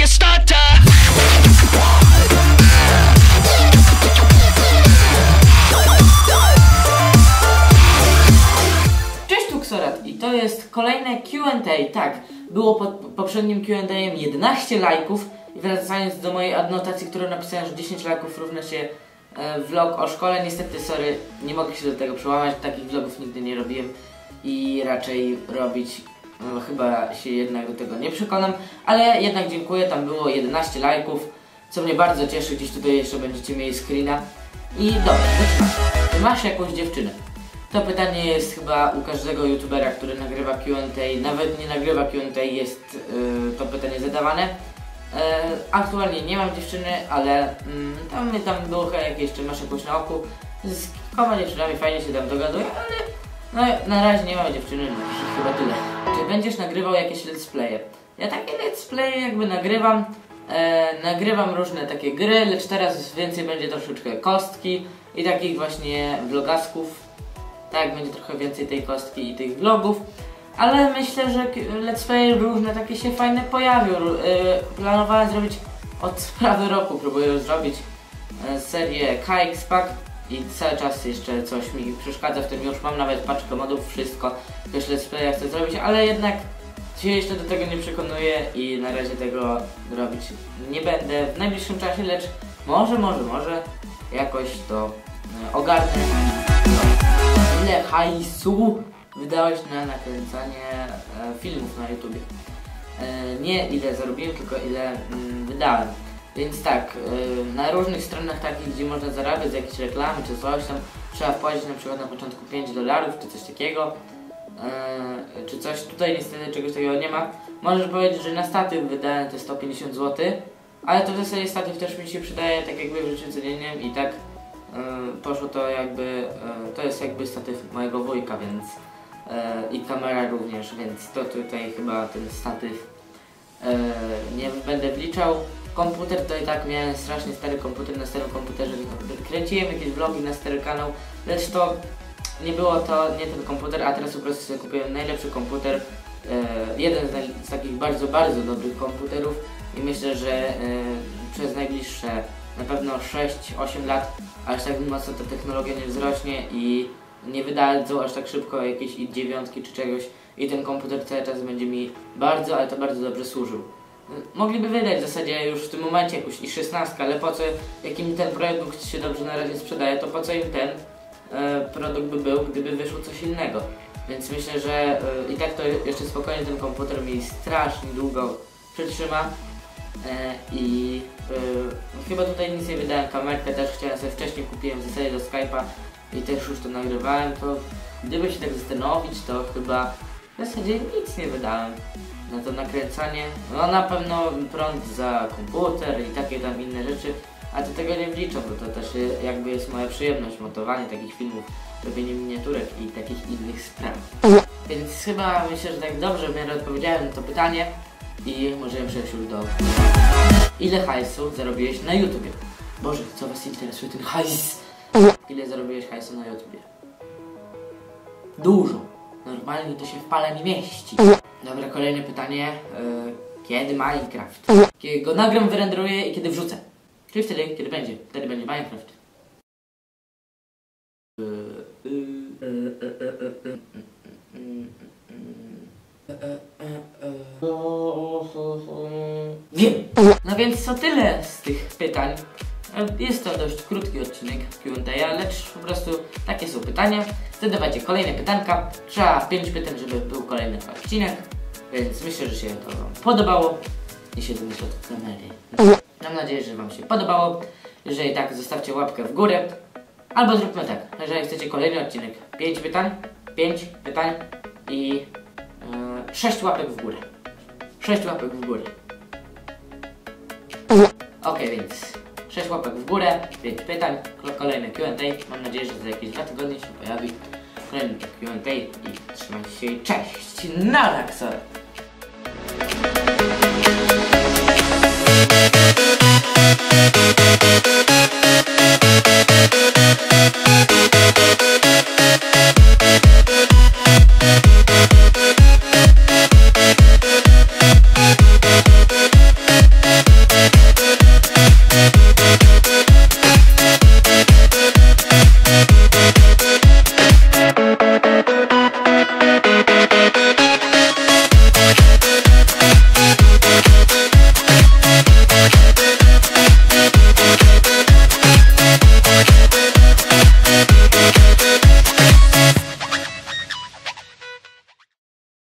you starter. Cześć Tuxorat i to jest kolejne Q&A. Tak, było pod poprzednim Q&A 11 lajków i wracając do mojej adnotacji, którą napisałem, że 10 lajków równa się e, vlog o szkole, niestety sorry, nie mogę się do tego przełamać, takich vlogów nigdy nie robiłem i raczej robić no, chyba się jednak do tego nie przekonam, ale jednak dziękuję, tam było 11 lajków, co mnie bardzo cieszy, gdzieś tutaj jeszcze będziecie mieli screena. I dobra. Czy masz jakąś dziewczynę? To pytanie jest chyba u każdego youtubera, który nagrywa Q&A, nawet nie nagrywa Q&A, jest yy, to pytanie zadawane. Yy, aktualnie nie mam dziewczyny, ale mm, tam, tam było chyba jakieś, czy masz jakąś na oku. Z kilkoma dziewczynami fajnie się tam dogaduję, ale no, na razie nie mam dziewczyny, chyba tyle. Czy będziesz nagrywał jakieś let's playe? Ja takie let's playe jakby nagrywam, e, nagrywam różne takie gry, lecz teraz więcej będzie troszeczkę kostki i takich właśnie vlogasków. Tak, będzie trochę więcej tej kostki i tych vlogów. Ale myślę, że let's play różne takie się fajne pojawią. E, planowałem zrobić od prawy roku, próbuję zrobić e, serię KX Pack i cały czas jeszcze coś mi przeszkadza w tym. Już mam nawet paczkę modów, wszystko. Też let's playa chcę zrobić, ale jednak się jeszcze do tego nie przekonuję i na razie tego robić nie będę w najbliższym czasie, lecz może, może, może jakoś to e, ogarnę. Ile hajsu wydałeś na nakręcanie e, filmów na YouTubie? E, nie ile zarobiłem, tylko ile mm, wydałem. Więc tak, e, na różnych stronach takich, gdzie można zarabiać z jakieś reklamy czy coś tam, trzeba wpłacić na przykład na początku 5 dolarów czy coś takiego. E, czy coś, tutaj niestety czegoś takiego nie ma. Możesz powiedzieć, że na statyw wydałem te 150 zł, ale to w zasadzie statyw też mi się przydaje tak jakby w życiu codziennym i tak e, poszło to jakby, to jest jakby statyw mojego wujka, więc i kamera również, więc to tutaj chyba ten statyw nie będę wliczał. Komputer to i tak miałem strasznie stary komputer na starym komputerze. Kręciłem jakieś vlogi na stary kanał, lecz to nie było to nie ten komputer, a teraz po prostu sobie kupiłem najlepszy komputer. E, jeden z, z takich bardzo, bardzo dobrych komputerów i myślę, że e, przez najbliższe na pewno 6-8 lat aż tak mocno ta technologia nie wzrośnie i nie wydadzą aż tak szybko jakiejś i dziewiątki czy czegoś i ten komputer cały czas będzie mi bardzo, ale to bardzo dobrze służył. Mogliby wydać w zasadzie już w tym momencie jakąś i 16, ale po co, jakim ten produkt się dobrze na razie sprzedaje, to po co im ten e, produkt by był, gdyby wyszło coś innego. Więc myślę, że e, i tak to jeszcze spokojnie ten komputer mi strasznie długo przytrzyma. E, I e, chyba tutaj nic nie wydałem, kamerkę też chciałem sobie wcześniej kupiłem w zasadzie do Skype'a i też już to nagrywałem, to gdyby się tak zastanowić, to chyba w zasadzie nic nie wydałem na to nakręcanie. No na pewno prąd za komputer i takie tam inne rzeczy, a do tego nie wliczam, bo to też jakby jest moja przyjemność, montowanie takich filmów, robienie miniaturek i takich innych spraw. Więc chyba myślę, że tak dobrze w miarę odpowiedziałem na to pytanie i możemy przejść już do... Ile hajsu zarobiłeś na YouTubie? Boże, co was interesuje ten hajs? Ile zarobiłeś hajsu na YouTubie? Dużo. Normalnie to się w pale nie mieści. Dobra, kolejne pytanie. E, kiedy Minecraft? Kiedy go nagram, wyrenderuję i kiedy wrzucę. Czyli wtedy, kiedy będzie. Wtedy będzie Minecraft. Wiem. No więc to tyle z tych pytań. E, jest to dość krótki odcinek Q&A, lecz po prostu takie są pytania. Zadawajcie kolejne pytanka. Trzeba 5 pytań, żeby był kolejny odcinek. Więc myślę, że się to Wam podobało. I się myślę od kamery. Mam nadzieję, że Wam się podobało. Jeżeli tak, zostawcie łapkę w górę. Albo zróbmy tak, jeżeli chcecie kolejny odcinek, 5 pytań, 5 pytań i 6 łapek w górę. 6 łapek w górę. Okej, więc 6 łapek w górę, 5 pytań, ko- kolejne Q&A. Mam nadzieję, że za jakieś 2 tygodnie się pojawi kolejny Q&A i trzymajcie się cześć! Na raksor!